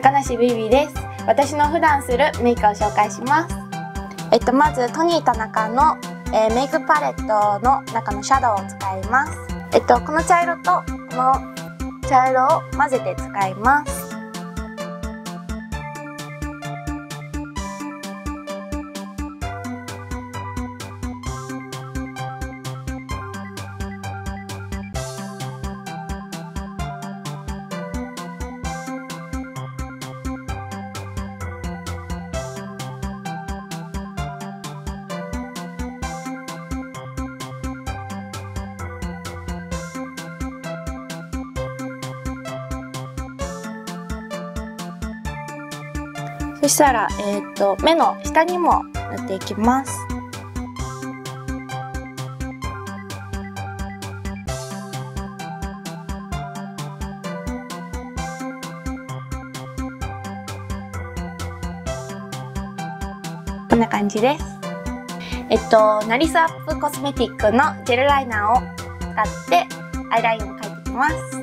高梨ビビです。私の普段するメイクを紹介します。えっとまずトニー田中の、えー、メイクパレットの中のシャドウを使います。えっとこの茶色とこの茶色を混ぜて使います。そしたら、えーと、と目の下にも塗っていきます。こんな感じです。えっと、ナリスアップコスメティックのジェルライナーを使ってアイラインを描いていきます。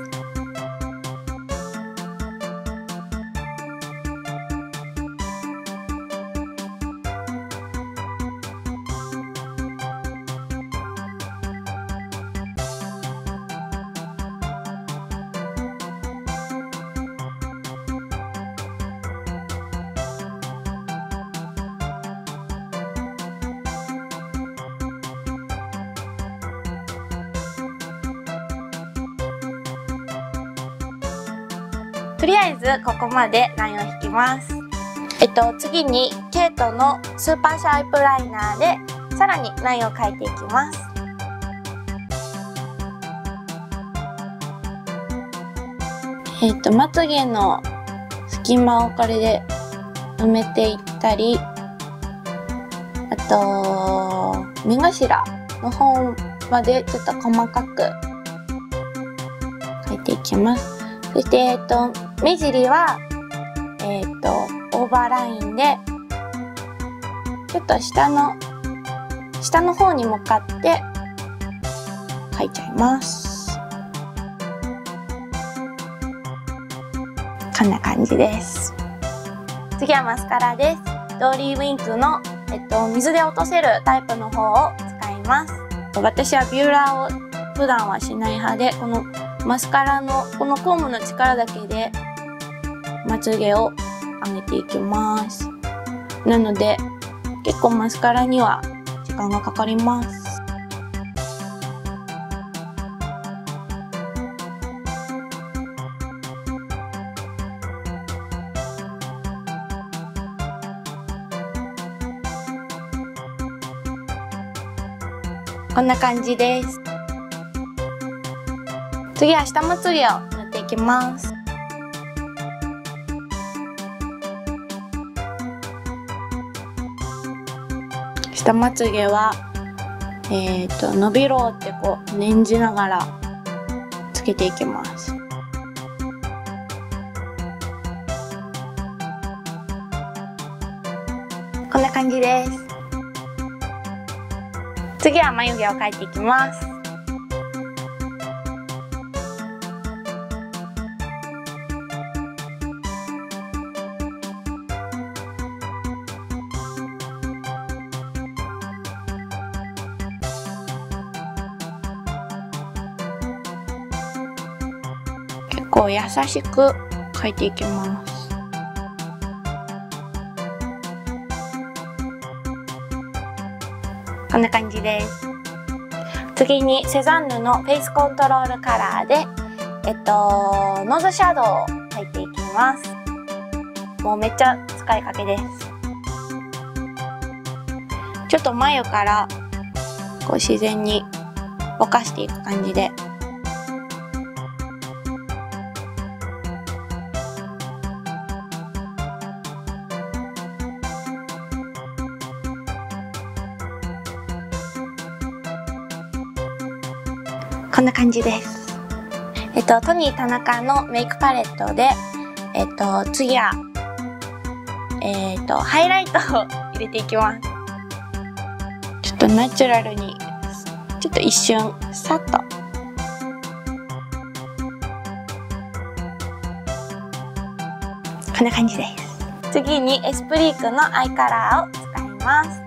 とりあえずここまでラインを引きます。えっと次にケイトのスーパーシャープライナーでさらにラインを描いていきます。えっとまつげの隙間をこれで埋めていったりあと目頭の方までちょっと細かく描いていきます。そして、えっと、目尻は、えっ、ー、と、オーバーラインで、ちょっと下の、下の方に向かって描いちゃいます。こんな感じです。次はマスカラです。ドーリーウィンクの、えっと、水で落とせるタイプの方を使います。私はビューラーを普段はしない派で、このマスカラのこのコームの力だけでまつげを上げていきます。なので結構マスカラには時間がかかります。こんな感じです。次は下まつげを塗っていきます。下まつげはえっ、ー、と伸びろってこう念じながらつけていきます。こんな感じです。次は眉毛を描いていきます。構優しく描いていきます。こんな感じです。次にセザンヌのフェイスコントロールカラーでえっとノーズシャドウを描いていきます。もうめっちゃ使いかけです。ちょっと眉からこう自然にぼかしていく感じで。こんな感じです。えっと、トニー田中のメイクパレットで、えっと、次は、えっと、ハイライトを入れていきます。ちょっとナチュラルに、ちょっと一瞬、さっと。こんな感じです次にエスプリークのアイカラーを使います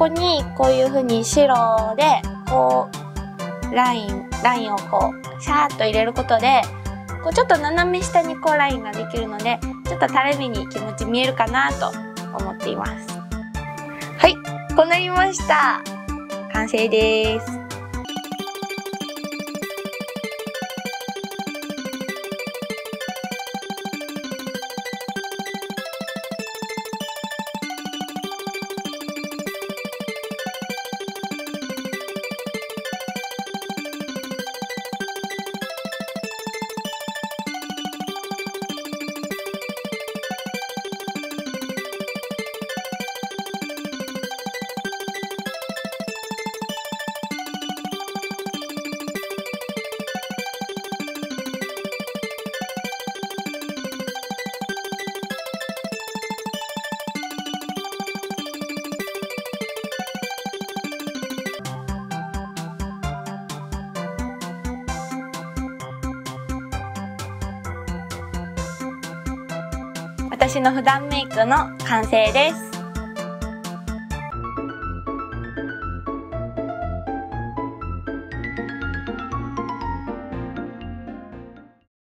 ここにこういう風に白でこうラインラインをこうシャーッと入れることでこうちょっと斜め下にこうラインができるのでちょっと垂れ目に気持ち見えるかなと思っています。はいこうなりました。完成です。私の普段メイクの完成です。